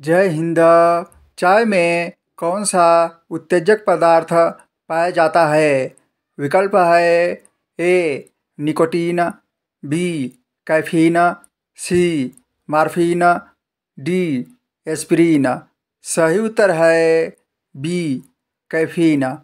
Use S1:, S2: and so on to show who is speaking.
S1: जय हिंद। चाय में कौन सा उत्तेजक पदार्थ पाया जाता है? विकल्प है A, nicotine, B, caffeine, C, morphine, D, aspirin. सही उत्तर है बी, कैफीन।